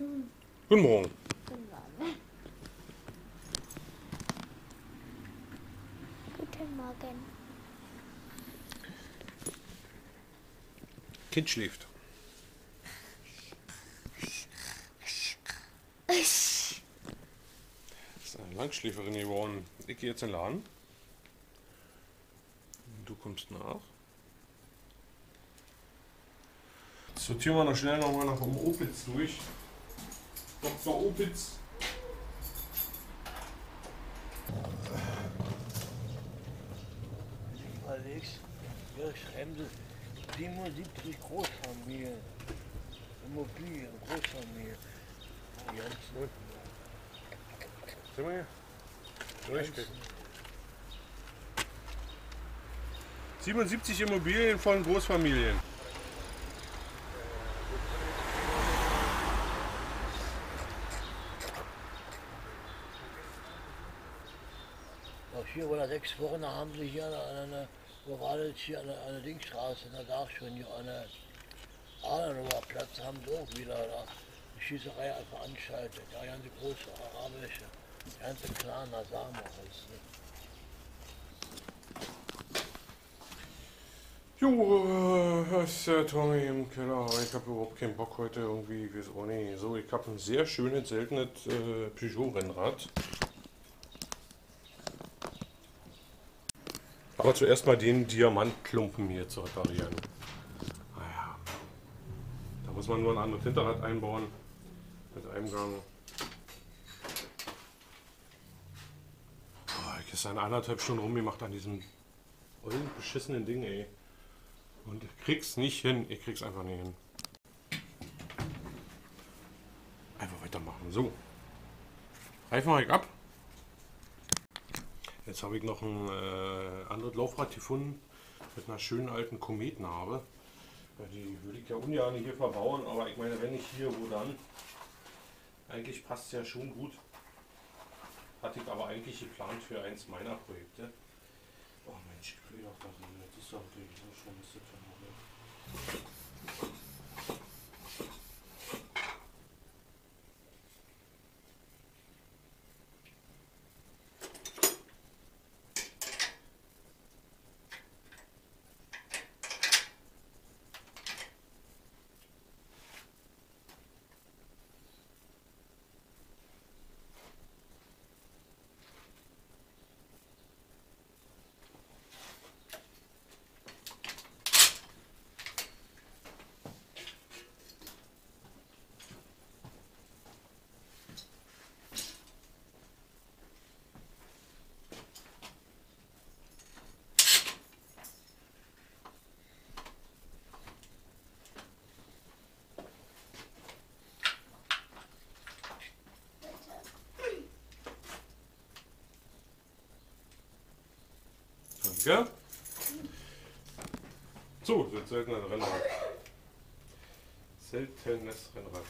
Guten Morgen. Guten Morgen. Kind schläft. ist eine Langschläferin geworden. Ich gehe jetzt in den Laden. Du kommst nach. Sortieren wir noch schnell nochmal nach dem Opitz durch. Dr. Opitz. Alex, schreiben Sie 77 Großfamilien. Immobilien, Großfamilien. Ganz unten. Sind wir hier? Durchgehen. 77 Immobilien von Großfamilien. Nach vier oder sechs Wochen haben sie hier an einer, wo war das hier, an der Dingstraße, da schon hier an der Adenauer Platz, haben sie auch wieder da eine Schießerei veranstaltet. Ja, ganz große arabische, ganz kleiner Samen heißt ne? Jo, äh, ist der Tommy im Keller, aber ich habe überhaupt keinen Bock heute irgendwie, ich weiß auch nicht. So, ich habe ein sehr schönes, seltenes äh, Peugeot-Rennrad. Aber zuerst mal den Diamantklumpen hier zu reparieren. Naja, da muss man nur ein anderes Hinterrad einbauen. Mit einem Gang. Oh, eine anderthalb Stunden rumgemacht an diesem beschissenen Ding, ey. Und ich krieg's nicht hin. Ich krieg's einfach nicht hin. Einfach weitermachen. So. Reifen ich ab. Jetzt habe ich noch ein äh, anderes Laufrad gefunden mit einer schönen alten Kometnarbe. Ja, die würde ich ja ungern hier verbauen, aber ich meine, wenn nicht hier, wo dann? Eigentlich passt es ja schon gut. Hatte ich aber eigentlich geplant für eins meiner Projekte. Oh Mensch, ich will doch das nicht. Das ist doch wirklich so schlimm, ist das ja Danke. So, das seltenes Rennrad. Seltenes Rennrad.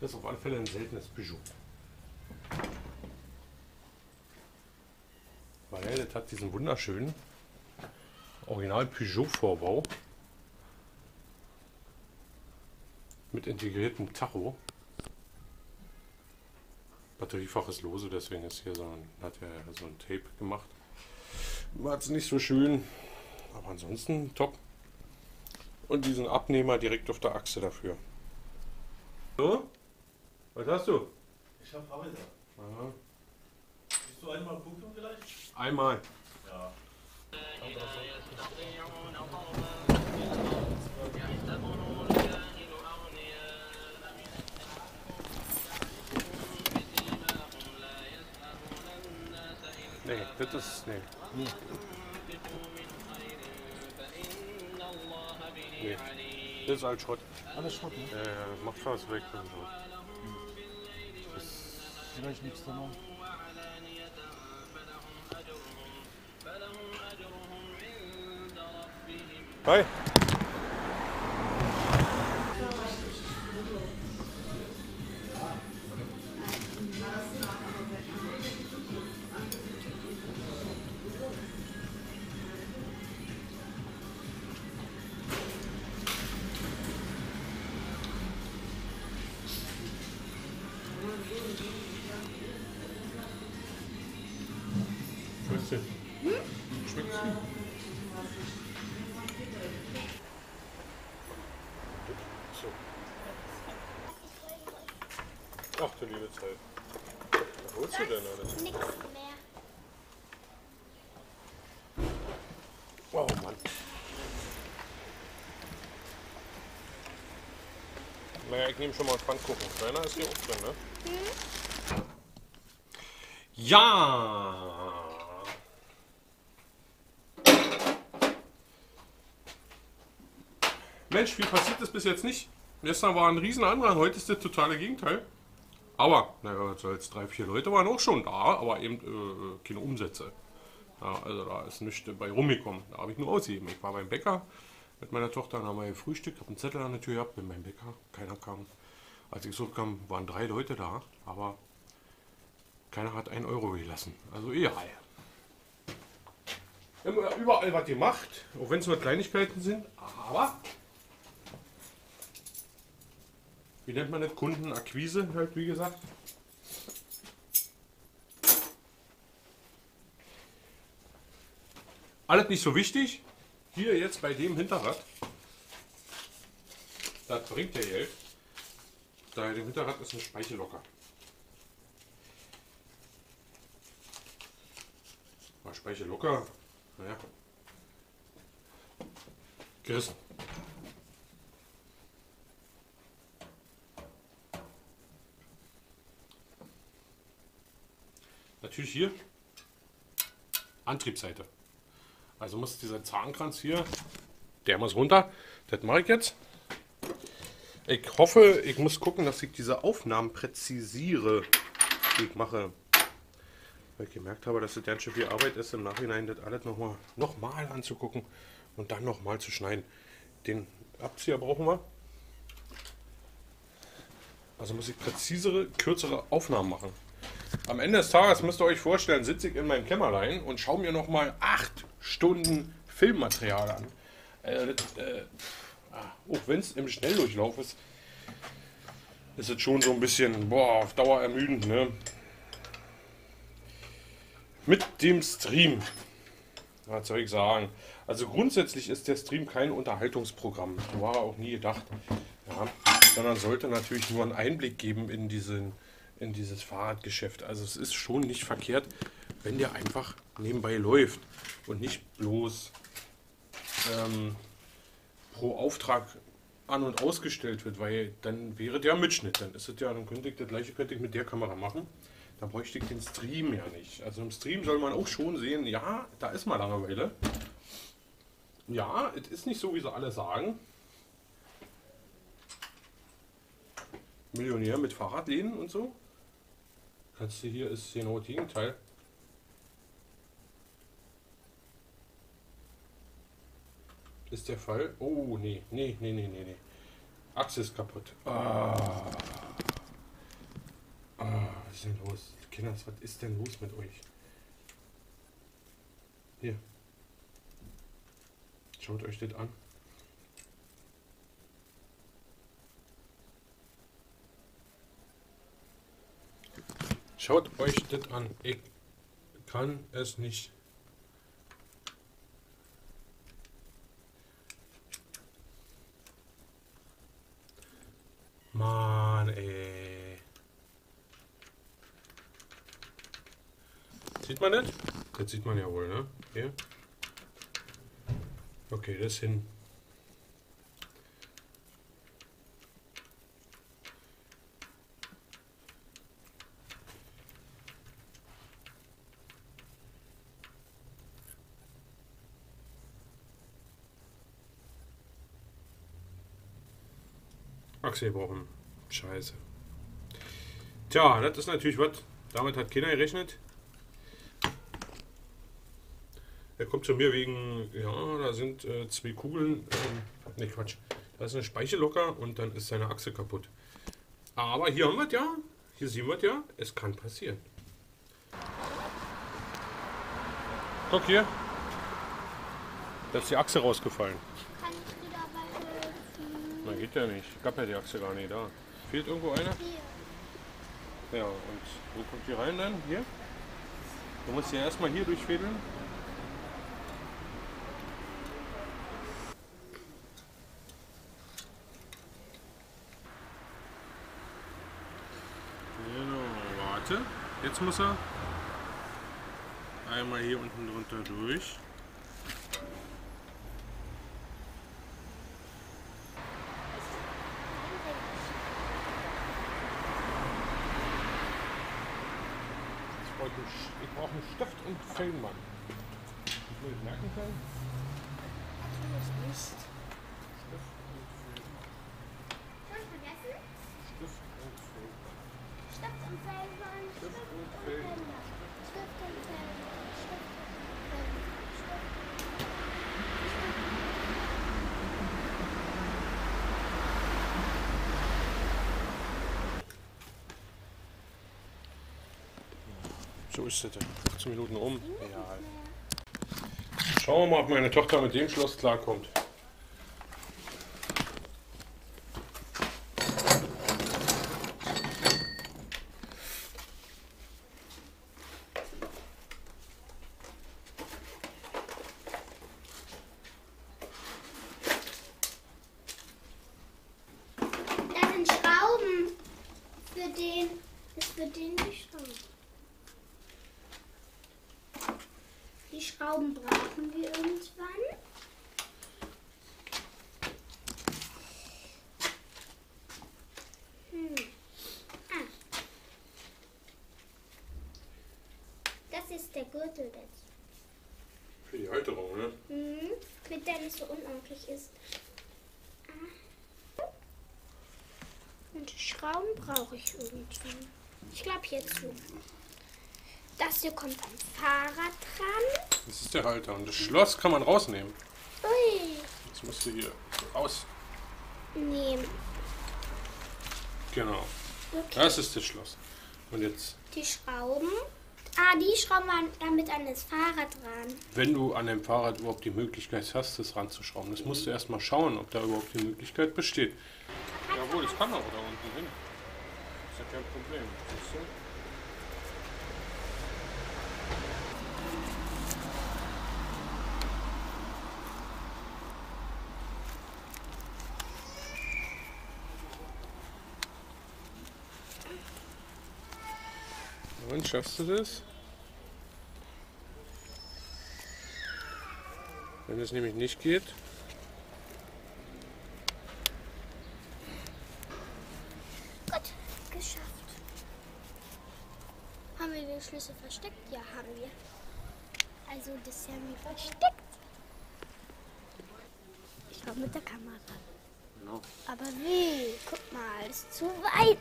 Das ist auf alle Fälle ein seltenes Peugeot. Weil das hat diesen wunderschönen Original Peugeot-Vorbau mit integriertem Tacho. Batteriefach ist lose, deswegen ist hier so ein, hat er so ein Tape gemacht. War jetzt nicht so schön, aber ansonsten top. Und diesen Abnehmer direkt auf der Achse dafür. So, was hast du? Ich hab Arbeiter. Aha. Bist du einmal Punktum vielleicht? Einmal. Ja. Das ist. Nee. Nee. Das ist halt Schrott. Alles Schrott, ne? Äh, macht fast weg und so. Vielleicht nichts davon. Hi. Ich nehme schon mal einen Pfannkuchen. Kleiner ist hier auch drin, ne? Ja! Mensch, wie passiert das bis jetzt nicht? Gestern war ein riesen Andrang, heute ist das totale Gegenteil. Aber, naja, soll's, drei, vier Leute waren auch schon da, aber eben äh, keine Umsätze. Ja, also da ist nichts bei rumgekommen. Da habe ich nur ausgegeben. Ich war beim Bäcker mit meiner Tochter, dann haben wir Frühstück, habe einen Zettel an der Tür gehabt, bin beim Bäcker, keiner kam. Als ich zurückkam, waren drei Leute da, aber keiner hat einen Euro gelassen. Also egal. Immer überall was gemacht, auch wenn es nur Kleinigkeiten sind, aber wie nennt man das? Kundenakquise halt, wie gesagt. Alles nicht so wichtig. Hier jetzt bei dem Hinterrad. Das bringt ja Geld. Bei dem Hinterrad ist ein Speichellocker. War Speichellocker. Naja. Gerissen. Natürlich hier Antriebsseite. Also muss dieser Zahnkranz hier, der muss runter. Das mache ich jetzt. Ich hoffe, ich muss gucken, dass ich diese Aufnahmen präzisiere, die ich mache. Weil ich gemerkt habe, dass es ganz schön viel Arbeit ist, im Nachhinein das alles nochmal noch mal anzugucken und dann nochmal zu schneiden. Den Abzieher brauchen wir. Also muss ich präzisere, kürzere Aufnahmen machen. Am Ende des Tages müsst ihr euch vorstellen, sitze ich in meinem Kämmerlein und schaue mir noch mal acht Stunden Filmmaterial an. Äh, äh, auch wenn es im Schnelldurchlauf ist, ist es schon so ein bisschen boah, auf Dauer ermüdend. Ne? Mit dem Stream, was soll ich sagen? Also grundsätzlich ist der Stream kein Unterhaltungsprogramm. So war auch nie gedacht. Ja, sondern sollte natürlich nur einen Einblick geben in diesen in dieses Fahrradgeschäft. Also es ist schon nicht verkehrt, wenn der einfach nebenbei läuft und nicht bloß ähm, pro Auftrag an- und ausgestellt wird, weil dann wäre der Mitschnitt. Dann ist es ja, dann könnte ich das gleiche könnte ich mit der Kamera machen. Da bräuchte ich den Stream ja nicht. Also im Stream soll man auch schon sehen, ja, da ist mal Langeweile. Ja, es ist nicht so, wie sie alle sagen. Millionär mit Fahrradläden und so. Kannst du hier ist genau das Gegenteil. Ist der Fall? Oh, nee, nee, nee, nee, nee, nee. Achse ist kaputt. Ah. Ah, was ist denn los? Kinders, was ist denn los mit euch? Hier. Schaut euch das an. Schaut euch das an. Ich kann es nicht. Sieht man das? Das sieht man ja wohl, ne? Hier. Okay, das hin. Achse gebrochen. Scheiße. Tja, das ist natürlich was. Damit hat keiner gerechnet. Er kommt zu mir wegen, ja, da sind äh, zwei Kugeln, ähm, ne Quatsch, da ist eine Speichellocker und dann ist seine Achse kaputt. Aber hier haben wir es ja, hier sehen wir es ja, es kann passieren. Guck hier, da ist die Achse rausgefallen. Kann ich dir dabei helfen? Na geht ja nicht, ich habe ja die Achse gar nicht da. Fehlt irgendwo einer? Hier. Ja, und wo kommt die rein dann? Hier? Du musst ja erstmal hier durchfädeln. Jetzt muss er einmal hier unten drunter durch. Ich, brauche einen Stift und Filmmann. Ich will merken können. Natürlich nicht. Stift und Film. Schon vergessen? Stift und Filmmann. Stift und Fellmann. Stift und Film. Stift und Fellmann. Stift und Fellmann. Stift. So ist es. 15 Minuten um. Ja. Schauen wir mal, ob meine Tochter mit dem Schloss klarkommt. Da sind Schrauben. Für den. Ist für den die Schrauben. Die Schrauben brauchen wir irgendwann. Hm. Ah. Das ist der Gürtel jetzt. Für die Halterung, ne? Mhm. Mit der nicht so unordentlich ist. Und Schrauben brauche ich irgendwann. Ich glaube hierzu. Das hier kommt am Fahrrad dran. Das ist der Halter. Und das Schloss kann man rausnehmen. Ui. Das musst du hier raus. Nehmen. Genau. Okay. Das ist das Schloss. Und jetzt, Die Schrauben. Ah, die Schrauben waren damit an das Fahrrad dran. wenn du an dem Fahrrad überhaupt die Möglichkeit hast, das ranzuschrauben, das musst du erstmal schauen, ob da überhaupt die Möglichkeit besteht. Jawohl, das kann auch da unten hin. Ist ja kein Problem. Siehst du? Und schaffst du das? Wenn es nämlich nicht geht, Gut, geschafft. Haben wir den Schlüssel versteckt? Ja, haben wir. Also das haben wir versteckt. Ich komme mit der Kamera. Aber wie? Guck mal, ist zu weit.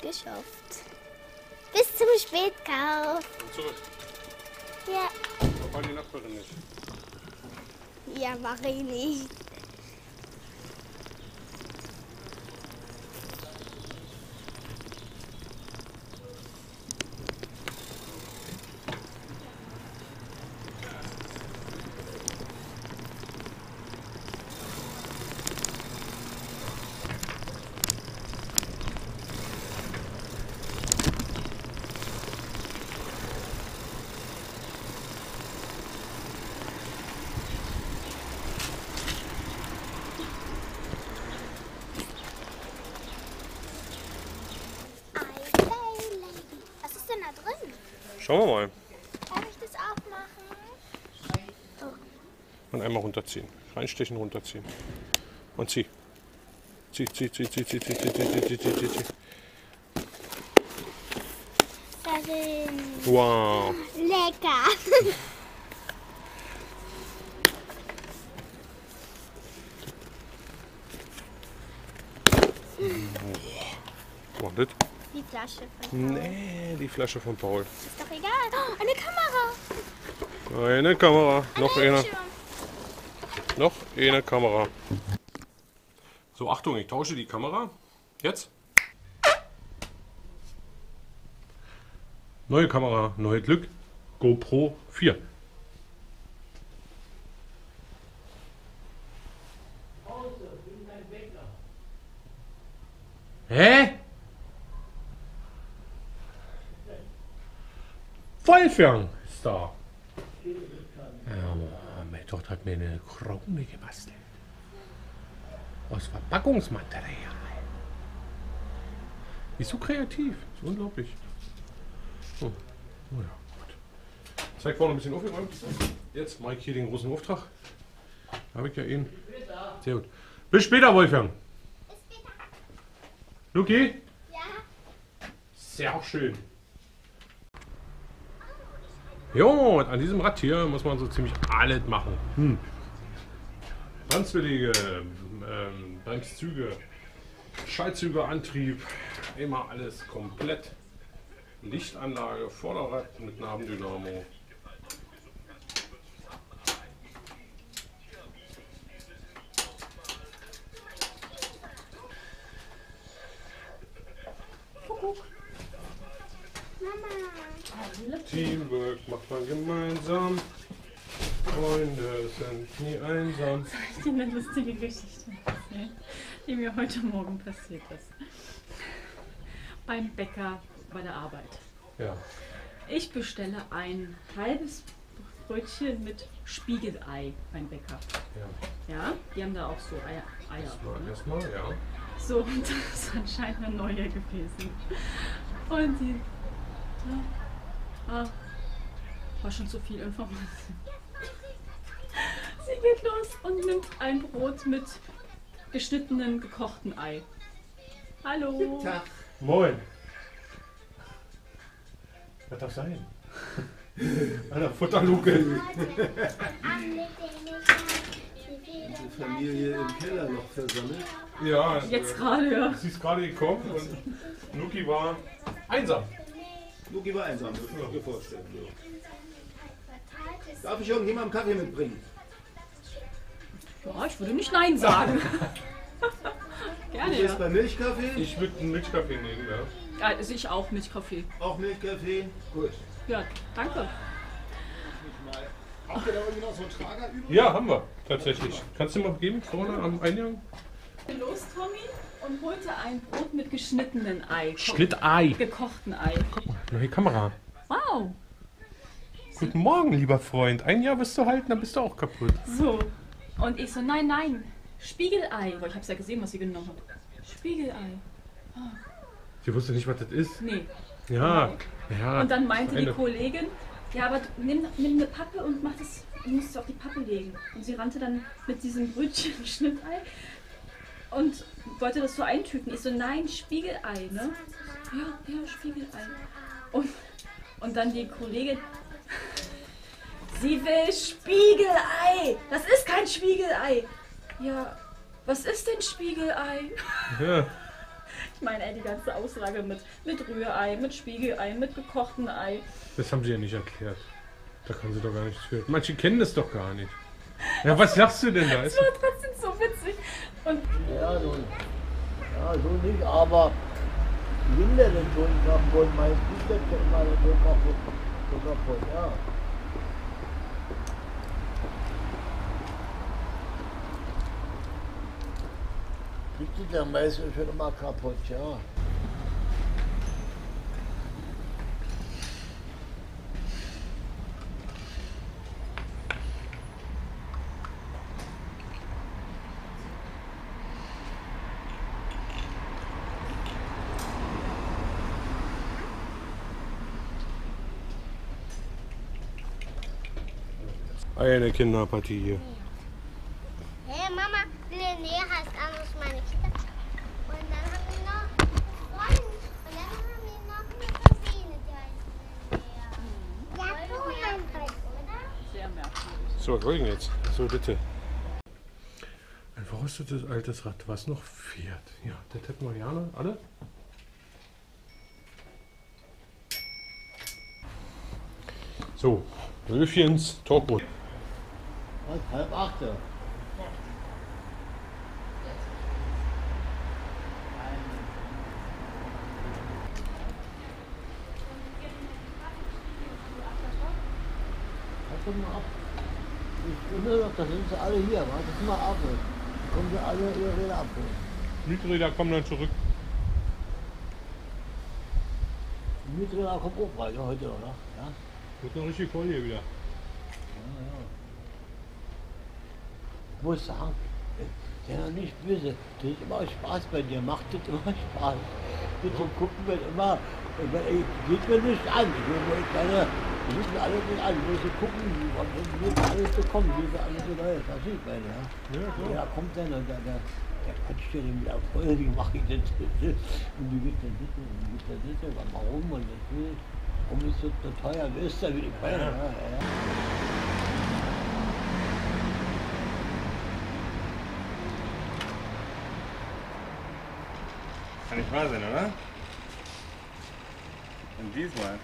Geschafft. Bis zum Spätkauf. und zurück. Ja. Ja, mag ik niet. Schauen wir mal. Kann ich das aufmachen? Und einmal runterziehen. Reinstechen, runterziehen. Und zieh. Zieh, zieh, zieh, zieh, zieh, zieh, zieh, zieh, zieh, zieh, zieh, zieh. Wow. lecker. Was das? Die Flasche von Nee, die Flasche von Paul. Ist doch egal. Oh, eine Kamera. Eine Kamera. Noch Ein eine. Noch eine Kamera. So, Achtung, ich tausche die Kamera. Jetzt. Neue Kamera, neue Glück. GoPro 4. Wolfgang ist da. Ja, meine Tochter hat mir eine Krone gebastelt. Aus Verpackungsmaterial. Ist so kreativ. Ist unglaublich. Oh, oh ja, gut. Zeig vorne ein bisschen aufgeräumt. Jetzt mache ich hier den großen Auftrag. Habe ich ja ihn. Sehr gut. Bis später, Wolfgang. Luki? Ja. Sehr schön. Jo, und an diesem Rad hier muss man so ziemlich alles machen. Hm. Bremsbeläge, ähm, Bremszüge, Schaltzüge, Antrieb, immer alles komplett. Lichtanlage, Vorderrad mit Nabendynamo. Mama. Teamwork macht man gemeinsam. Freunde sind nie einsam. ich dir eine lustige Geschichte erzählen, die mir heute Morgen passiert ist. Beim Bäcker bei der Arbeit. Ja. Ich bestelle ein halbes Brötchen mit Spiegelei beim Bäcker. ja. Ja, die haben da auch so Eier. Eier Erstmal, ne? erstmal, ja. So, und das ist anscheinend eine neue gewesen. Und die. Ja, ah, war schon zu viel Information. Sie geht los und nimmt ein Brot mit geschnittenen, gekochten Ei. Hallo. Moin. Was darf sein? Alter, Futterluke. Die Familie im Keller noch versammelt. Ja, Jetzt äh, gerade, ja. sie ist gerade gekommen und Luki war einsam. Luki war einsam, das muss ich mir vorstellen. So. Darf ich irgendjemandem Kaffee mitbringen? Ja, ich würde nicht Nein sagen. Gerne, Du bist ja. bei Milchkaffee? Ich würde einen Milchkaffee nehmen, ja. ja. Also ich auch Milchkaffee. Auch Milchkaffee? Gut. Ja, danke. Habt ihr da irgendwie noch so einen Trager übrig? Ja, haben wir tatsächlich. Kannst du mal geben vorne am Eingang? Los, Tommy, und holte ein Brot mit geschnittenen Ei. Schlittei. Gekochten Ei. Neue Kamera. Wow. Guten Morgen, lieber Freund. Ein Jahr wirst du halten, dann bist du auch kaputt. So. Und ich so, nein, nein. Spiegelei. Weil ich hab's ja gesehen, was sie genommen hat. Spiegelei. Sie wusste nicht, was das ist. Nee. Ja. ja. Und dann meinte die. Kollegin, ja, aber nimm, nimm eine Pappe und mach das, du musst es auf die Pappe legen. Und sie rannte dann mit diesem Brötchen Schnittei und wollte das so eintüten. Ich so, nein, Spiegelei, ne? Ja, ja, Spiegelei. Und, und dann die Kollegin, sie will Spiegelei. Das ist kein Spiegelei. Ja, was ist denn Spiegelei? Ja. Ich meine, ey, die ganze Aussage mit, mit Rührei, mit Spiegelei, mit gekochten Ei. Das haben sie ja nicht erklärt. Da kann sie doch gar nichts für. Manche kennen das doch gar nicht. Ja, was sagst du denn da? Ist Das war trotzdem so witzig. Und Ja, so, ja, so nicht, aber Kinder sind schon kaputt, mein Fuß ist schon immer so kaputt, so kaputt, ja. Richtig, der Mais ist schon immer eine Kinderpartie hier. Hey Mama, René heißt anders meine Kita. Und dann haben wir noch Freunde. Und dann haben wir noch eine Cousine, die heißt René. Ja, du oder? sehr merkwürdig. So, denn jetzt? So, bitte. Ein verrostetes altes Rad, was noch fährt. Ja, das hätten wir gerne. Alle? So, Löfchens Talkboot. Was, halb acht, ja. Warte mal ab. Ich bin nur noch, da sind sie alle hier. Warte mal ab. Kommen sie alle ihre Räder abholen. Mieträder kommen dann zurück. Mieträder kommen auch bald, ja, heute noch, ne? Ja? Wird noch richtig voll hier wieder. Ich muss sagen, der ist nicht böse. Das ist immer Spaß bei dir. Macht das immer Spaß. Bitte gucken wir immer, ich, geht mir nicht an. Ich, meine, wir müssen alles nicht an. Wir müssen gucken, wie wir wie alles bekommen, wie wir alles so läuft. Das sieht man, ja. Ja. Ja, kommt dann und der, der, der quatscht ja dann wieder voll, wie mache ich das? Und wie geht das sitzen? Und wie geht das sitzen? Warum? Und das will, warum ist das so teuer? Wisst ihr, wie die Preise? Ja, ja. Kann nicht wahr sein, oder? Und diesmal.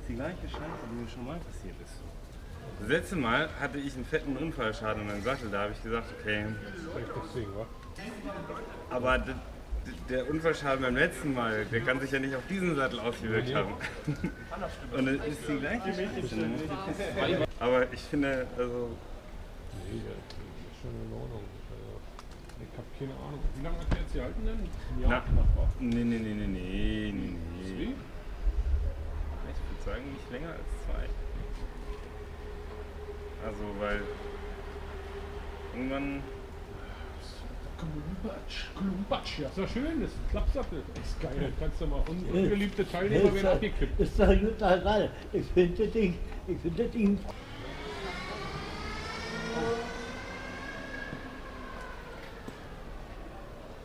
ist die gleiche Scheiße, die mir schon mal passiert ist. Das letzte Mal hatte ich einen fetten Unfallschaden an meinem Sattel. Da habe ich gesagt, okay, aber der Unfallschaden beim letzten Mal, der kann sich ja nicht auf diesen Sattel ausgewirkt haben. Und es ist die gleiche Scheiße. Ne? Aber ich finde, also Nee, ja, ist schon in Ordnung. Also, Ich habe keine Ahnung. Wie lange hat der jetzt gehalten denn? Ein Jahr Na. knapp, wa? Nee, nee, nee, nee, nee, nee, Zwei? nee. Ich würde sagen, nicht länger als zwei. Also, weil irgendwann. Klumpatsch, Klumpatsch. Ja, ist ja schön. Das ist ein Klappsattel. Das ist geil. Kannst du mal un ungeliebte Teilnehmer werden abgekippt. ist doch gut Sache. Ich finde das Ding, ich finde das Ding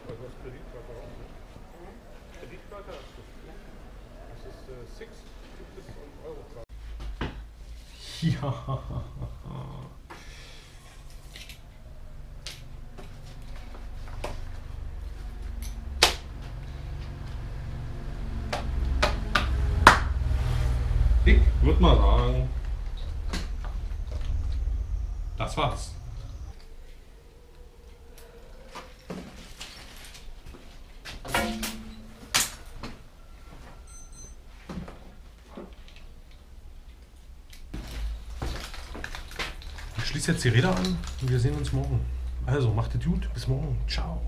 Was ist Kreditkarte? Kreditkarte hast du. Das ist äh, Ja. Ich würde mal sagen, das war's. Ich schließe jetzt die Räder an und wir sehen uns morgen. Also, macht es gut. Bis morgen. Ciao.